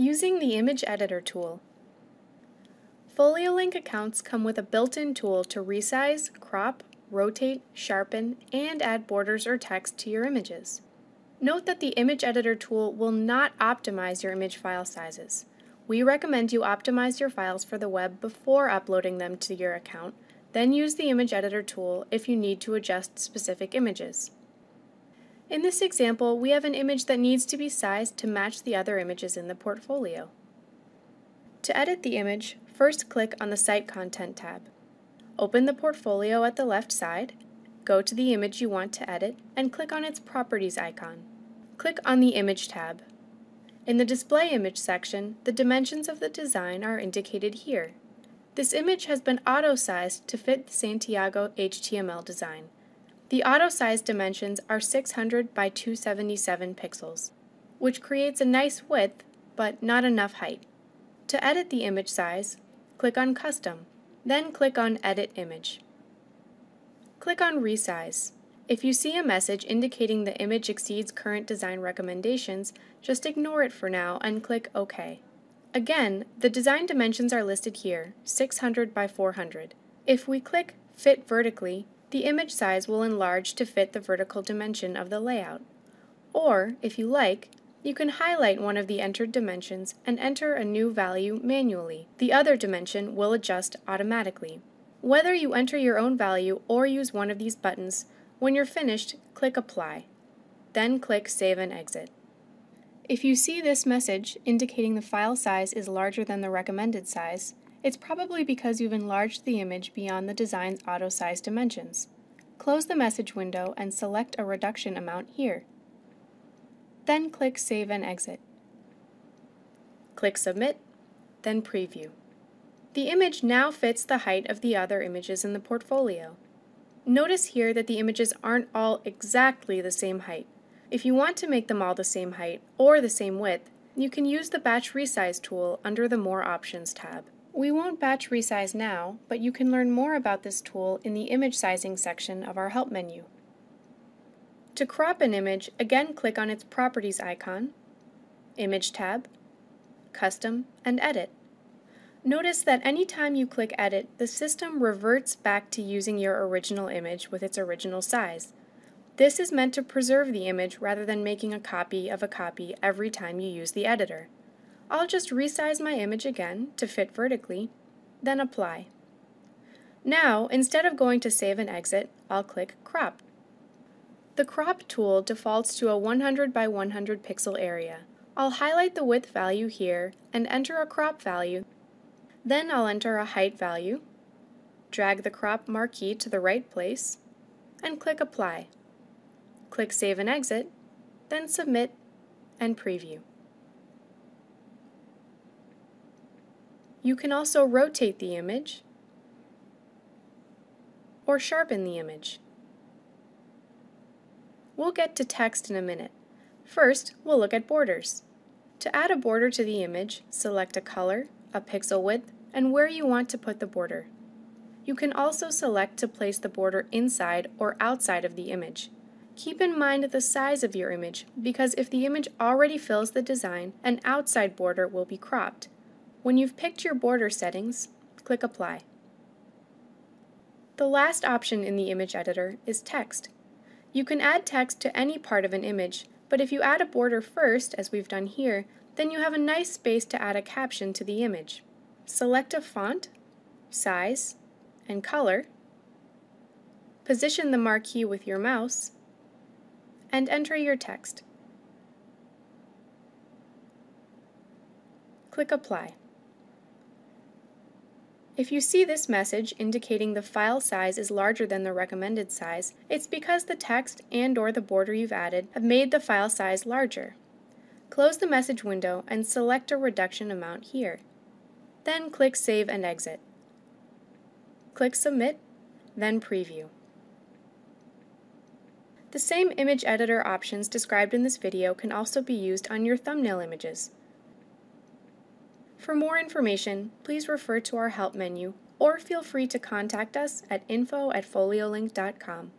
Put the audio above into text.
Using the Image Editor tool. FolioLink accounts come with a built-in tool to resize, crop, rotate, sharpen, and add borders or text to your images. Note that the Image Editor tool will not optimize your image file sizes. We recommend you optimize your files for the web before uploading them to your account, then use the Image Editor tool if you need to adjust specific images. In this example, we have an image that needs to be sized to match the other images in the portfolio. To edit the image, first click on the Site Content tab. Open the portfolio at the left side, go to the image you want to edit, and click on its Properties icon. Click on the Image tab. In the Display Image section, the dimensions of the design are indicated here. This image has been auto-sized to fit the Santiago HTML design. The auto-size dimensions are 600 by 277 pixels, which creates a nice width, but not enough height. To edit the image size, click on Custom, then click on Edit Image. Click on Resize. If you see a message indicating the image exceeds current design recommendations, just ignore it for now and click OK. Again, the design dimensions are listed here, 600 by 400. If we click Fit Vertically, the image size will enlarge to fit the vertical dimension of the layout. Or, if you like, you can highlight one of the entered dimensions and enter a new value manually. The other dimension will adjust automatically. Whether you enter your own value or use one of these buttons, when you're finished, click Apply. Then click Save and Exit. If you see this message indicating the file size is larger than the recommended size, it's probably because you've enlarged the image beyond the design's auto-size dimensions. Close the message window and select a reduction amount here. Then click Save and Exit. Click Submit, then Preview. The image now fits the height of the other images in the portfolio. Notice here that the images aren't all exactly the same height. If you want to make them all the same height or the same width, you can use the Batch Resize tool under the More Options tab. We won't batch resize now, but you can learn more about this tool in the image sizing section of our help menu. To crop an image, again click on its Properties icon, Image tab, Custom, and Edit. Notice that anytime you click Edit, the system reverts back to using your original image with its original size. This is meant to preserve the image rather than making a copy of a copy every time you use the editor. I'll just resize my image again to fit vertically, then apply. Now, instead of going to save and exit, I'll click crop. The crop tool defaults to a 100 by 100 pixel area. I'll highlight the width value here and enter a crop value. Then I'll enter a height value, drag the crop marquee to the right place, and click apply. Click save and exit, then submit and preview. You can also rotate the image or sharpen the image. We'll get to text in a minute. First, we'll look at borders. To add a border to the image, select a color, a pixel width, and where you want to put the border. You can also select to place the border inside or outside of the image. Keep in mind the size of your image because if the image already fills the design, an outside border will be cropped. When you've picked your border settings, click Apply. The last option in the image editor is text. You can add text to any part of an image, but if you add a border first, as we've done here, then you have a nice space to add a caption to the image. Select a font, size, and color, position the marquee with your mouse, and enter your text. Click Apply. If you see this message indicating the file size is larger than the recommended size, it's because the text and or the border you've added have made the file size larger. Close the message window and select a reduction amount here. Then click Save and Exit. Click Submit, then Preview. The same image editor options described in this video can also be used on your thumbnail images. For more information, please refer to our help menu or feel free to contact us at info at foliolink.com.